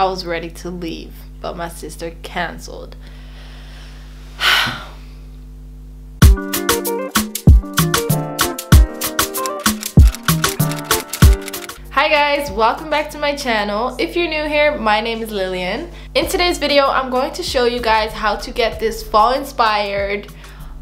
I was ready to leave, but my sister canceled. Hi guys, welcome back to my channel. If you're new here, my name is Lilian. In today's video, I'm going to show you guys how to get this fall inspired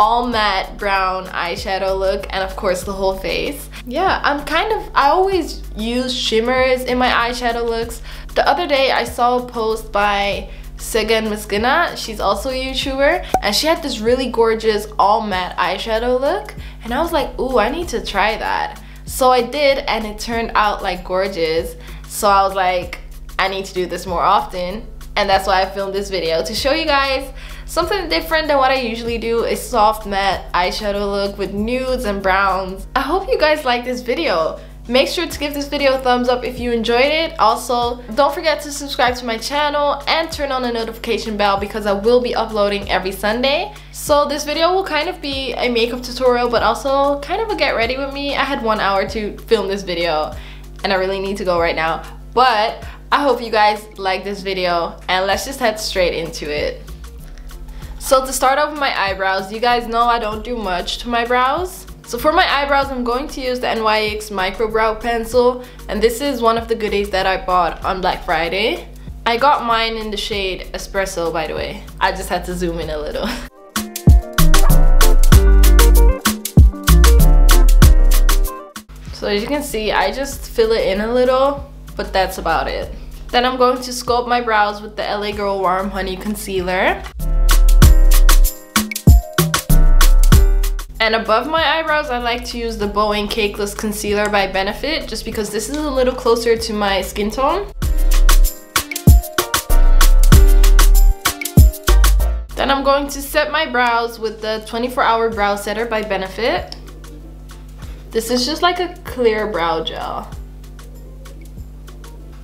all matte brown eyeshadow look and of course the whole face. Yeah, I'm kind of, I always use shimmers in my eyeshadow looks. The other day I saw a post by Segan Miskina, she's also a YouTuber, and she had this really gorgeous all matte eyeshadow look and I was like, ooh, I need to try that. So I did and it turned out like gorgeous. So I was like, I need to do this more often. And that's why I filmed this video to show you guys something different than what I usually do a soft matte eyeshadow look with nudes and browns. I hope you guys like this video. Make sure to give this video a thumbs up if you enjoyed it. Also, don't forget to subscribe to my channel and turn on the notification bell because I will be uploading every Sunday. So this video will kind of be a makeup tutorial but also kind of a get ready with me. I had one hour to film this video and I really need to go right now. But I hope you guys like this video and let's just head straight into it. So to start off with my eyebrows, you guys know I don't do much to my brows. So for my eyebrows, I'm going to use the NYX Micro Brow Pencil. And this is one of the goodies that I bought on Black Friday. I got mine in the shade Espresso, by the way. I just had to zoom in a little. So as you can see, I just fill it in a little, but that's about it. Then I'm going to sculpt my brows with the LA Girl Warm Honey Concealer. And above my eyebrows, I like to use the Boing Cakeless Concealer by Benefit just because this is a little closer to my skin tone. Then I'm going to set my brows with the 24 Hour Brow Setter by Benefit. This is just like a clear brow gel.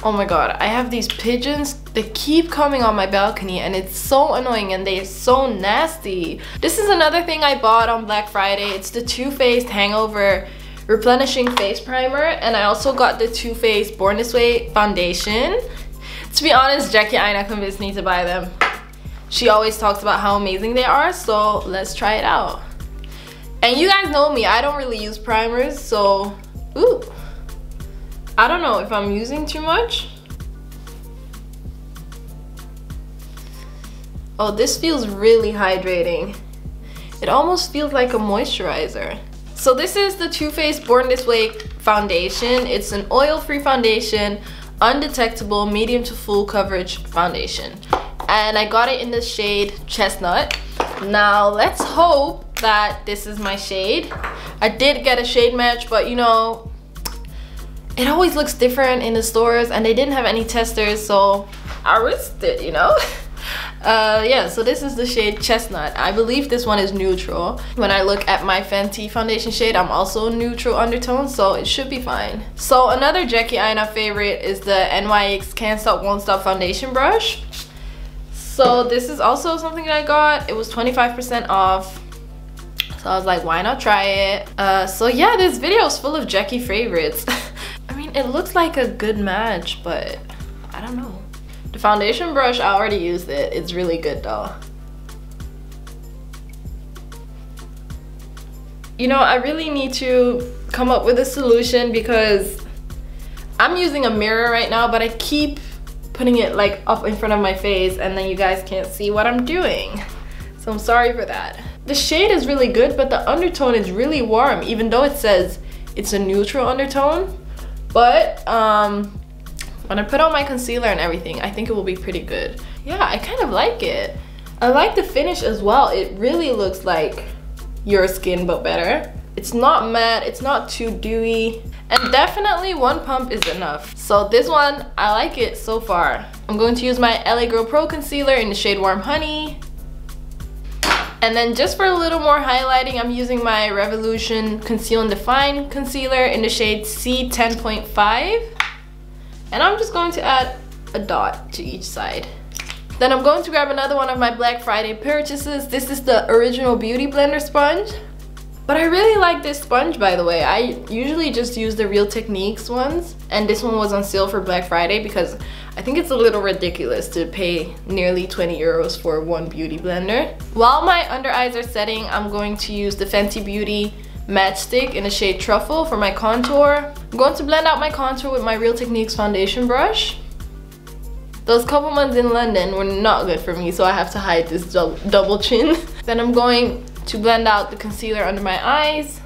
Oh my god, I have these pigeons they keep coming on my balcony and it's so annoying and they're so nasty. This is another thing I bought on Black Friday. It's the Too Faced Hangover Replenishing Face Primer and I also got the Too Faced Born This Way Foundation. To be honest, Jackie Aina convinced me to buy them. She always talks about how amazing they are, so let's try it out. And you guys know me, I don't really use primers, so, ooh. I don't know if I'm using too much. Oh, this feels really hydrating. It almost feels like a moisturizer. So this is the Too Faced Born This Way foundation. It's an oil-free foundation, undetectable, medium to full coverage foundation. And I got it in the shade Chestnut. Now let's hope that this is my shade. I did get a shade match, but you know, it always looks different in the stores and they didn't have any testers, so I risked it, you know? Uh, yeah, so this is the shade Chestnut. I believe this one is neutral. When I look at my Fenty foundation shade, I'm also neutral undertone, so it should be fine. So another Jackie Aina favorite is the NYX Can't Stop Won't Stop foundation brush. So this is also something that I got. It was 25% off. So I was like, why not try it? Uh, so yeah, this video is full of Jackie favorites. Mean, it looks like a good match, but I don't know. The foundation brush, I already used it. It's really good though. You know, I really need to come up with a solution because I'm using a mirror right now, but I keep putting it like up in front of my face and then you guys can't see what I'm doing. So I'm sorry for that. The shade is really good, but the undertone is really warm, even though it says it's a neutral undertone. But um, when I put on my concealer and everything, I think it will be pretty good. Yeah, I kind of like it. I like the finish as well. It really looks like your skin, but better. It's not matte, it's not too dewy, and definitely one pump is enough. So this one, I like it so far. I'm going to use my LA Girl Pro Concealer in the shade Warm Honey. And then just for a little more highlighting, I'm using my Revolution Conceal and Define Concealer in the shade C10.5. And I'm just going to add a dot to each side. Then I'm going to grab another one of my Black Friday purchases. This is the Original Beauty Blender Sponge. But I really like this sponge by the way. I usually just use the Real Techniques ones and this one was on sale for Black Friday because I think it's a little ridiculous to pay nearly 20 euros for one beauty blender. While my under eyes are setting, I'm going to use the Fenty Beauty matchstick in the shade Truffle for my contour. I'm going to blend out my contour with my Real Techniques foundation brush. Those couple months in London were not good for me, so I have to hide this double chin. then I'm going to blend out the concealer under my eyes.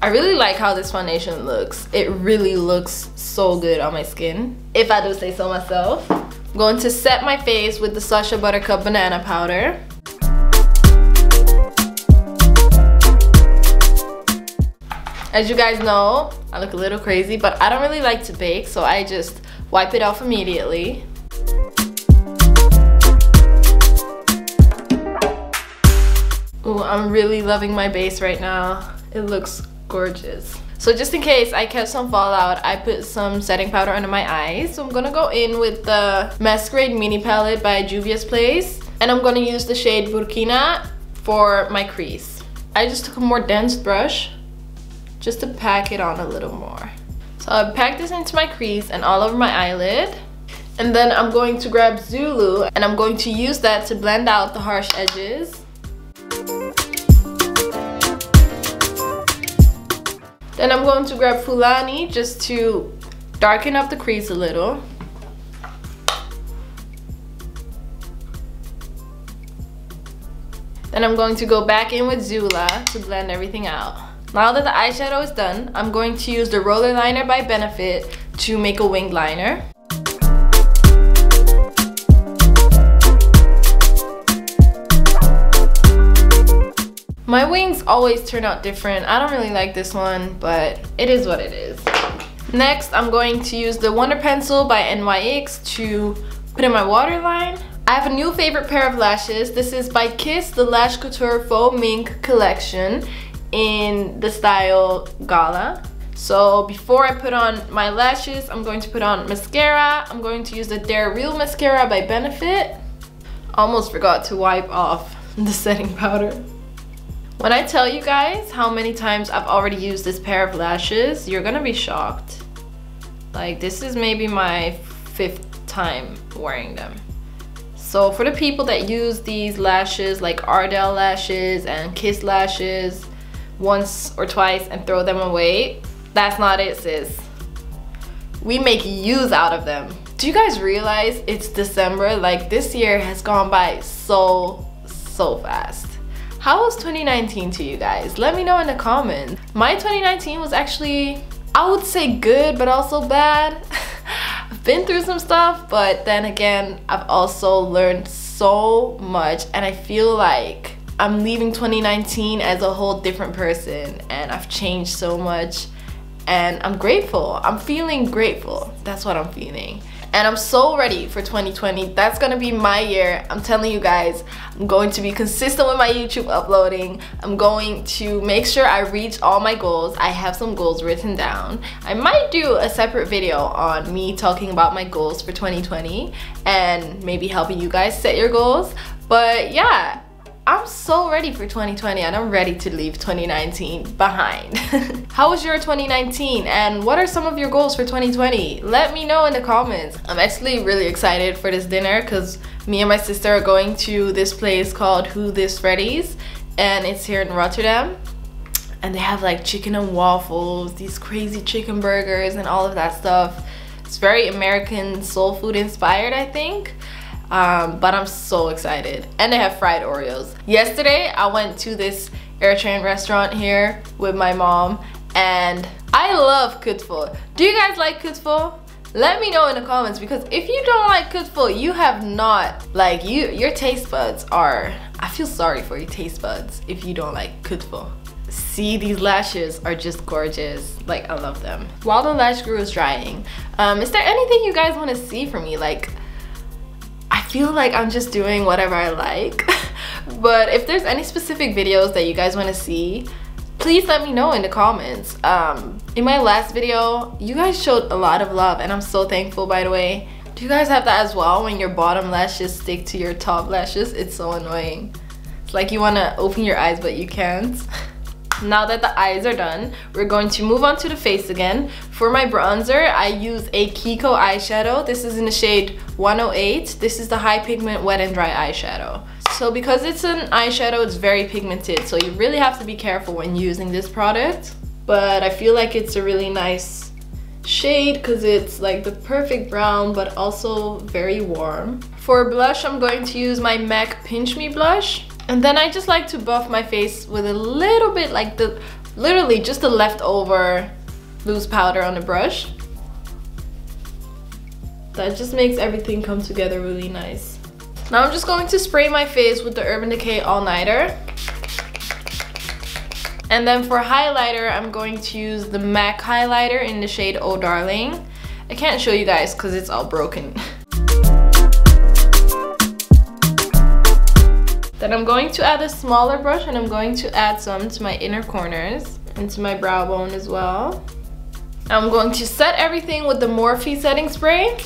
I really like how this foundation looks. It really looks so good on my skin, if I do say so myself. I'm going to set my face with the Sacha Buttercup Banana Powder. As you guys know, I look a little crazy, but I don't really like to bake, so I just wipe it off immediately. Ooh, I'm really loving my base right now. It looks gorgeous. So just in case I catch some fallout, I put some setting powder under my eyes. So I'm gonna go in with the Masquerade Mini Palette by Juvia's Place. And I'm gonna use the shade Burkina for my crease. I just took a more dense brush just to pack it on a little more. So I pack this into my crease and all over my eyelid. And then I'm going to grab Zulu and I'm going to use that to blend out the harsh edges. Then I'm going to grab Fulani just to darken up the crease a little. Then I'm going to go back in with Zulu to blend everything out. Now that the eyeshadow is done, I'm going to use the Roller Liner by Benefit to make a winged liner. My wings always turn out different. I don't really like this one, but it is what it is. Next, I'm going to use the Wonder Pencil by NYX to put in my waterline. I have a new favorite pair of lashes. This is by Kiss, the Lash Couture Faux Mink collection in the style Gala. So before I put on my lashes, I'm going to put on mascara. I'm going to use the They're Real Mascara by Benefit. Almost forgot to wipe off the setting powder. When I tell you guys how many times I've already used this pair of lashes, you're gonna be shocked. Like this is maybe my fifth time wearing them. So for the people that use these lashes like Ardell lashes and Kiss lashes, once or twice and throw them away. That's not it, sis. We make use out of them. Do you guys realize it's December? Like this year has gone by so, so fast. How was 2019 to you guys? Let me know in the comments. My 2019 was actually, I would say good, but also bad. I've been through some stuff, but then again, I've also learned so much and I feel like I'm leaving 2019 as a whole different person and I've changed so much and I'm grateful. I'm feeling grateful. That's what I'm feeling. And I'm so ready for 2020. That's gonna be my year. I'm telling you guys, I'm going to be consistent with my YouTube uploading. I'm going to make sure I reach all my goals. I have some goals written down. I might do a separate video on me talking about my goals for 2020 and maybe helping you guys set your goals. But yeah, I'm so ready for 2020 and I'm ready to leave 2019 behind. How was your 2019 and what are some of your goals for 2020? Let me know in the comments. I'm actually really excited for this dinner because me and my sister are going to this place called Who This Freddy's and it's here in Rotterdam and they have like chicken and waffles, these crazy chicken burgers and all of that stuff. It's very American soul food inspired I think um, but I'm so excited. And they have fried Oreos. Yesterday, I went to this Eritrean restaurant here with my mom and I love kutful. Do you guys like kutful? Let me know in the comments because if you don't like kutful, you have not, like you, your taste buds are, I feel sorry for your taste buds if you don't like kutful. See, these lashes are just gorgeous. Like, I love them. While the lash glue is drying, um, is there anything you guys want to see from me? Like, feel like I'm just doing whatever I like. but if there's any specific videos that you guys want to see, please let me know in the comments. Um, in my last video, you guys showed a lot of love and I'm so thankful by the way. Do you guys have that as well when your bottom lashes stick to your top lashes? It's so annoying. It's like you want to open your eyes but you can't. Now that the eyes are done, we're going to move on to the face again. For my bronzer, I use a Kiko eyeshadow. This is in the shade 108. This is the High Pigment Wet and Dry eyeshadow. So because it's an eyeshadow, it's very pigmented. So you really have to be careful when using this product. But I feel like it's a really nice shade because it's like the perfect brown but also very warm. For blush, I'm going to use my MAC Pinch Me blush. And then I just like to buff my face with a little bit like the, literally just the leftover loose powder on the brush. That just makes everything come together really nice. Now I'm just going to spray my face with the Urban Decay All Nighter. And then for highlighter, I'm going to use the MAC highlighter in the shade Oh Darling. I can't show you guys because it's all broken. Then I'm going to add a smaller brush and I'm going to add some to my inner corners and to my brow bone as well. I'm going to set everything with the Morphe setting spray.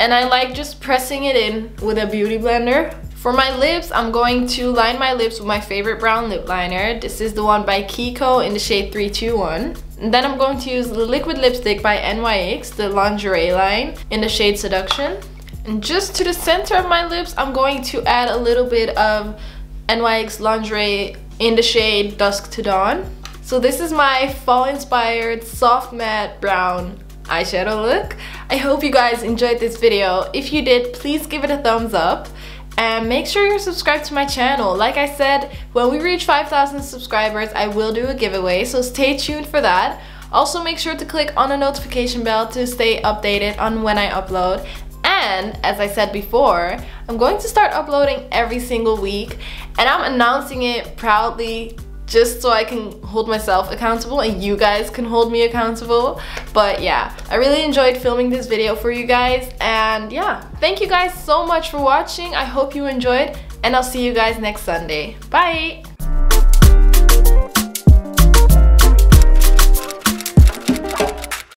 And I like just pressing it in with a beauty blender. For my lips, I'm going to line my lips with my favorite brown lip liner. This is the one by Kiko in the shade 321. And then I'm going to use the liquid lipstick by NYX, the lingerie line, in the shade Seduction. And just to the center of my lips, I'm going to add a little bit of NYX Lingerie in the shade Dusk to Dawn. So this is my fall inspired soft matte brown eyeshadow look. I hope you guys enjoyed this video. If you did, please give it a thumbs up and make sure you're subscribed to my channel. Like I said, when we reach 5,000 subscribers, I will do a giveaway, so stay tuned for that. Also make sure to click on the notification bell to stay updated on when I upload and as I said before, I'm going to start uploading every single week and I'm announcing it proudly just so I can hold myself accountable and you guys can hold me accountable. But yeah, I really enjoyed filming this video for you guys and yeah, thank you guys so much for watching. I hope you enjoyed and I'll see you guys next Sunday. Bye!